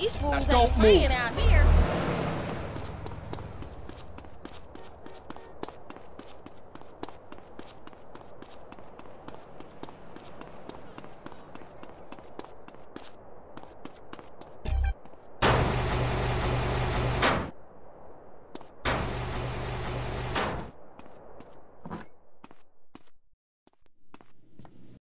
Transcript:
These fools ain't playing out here.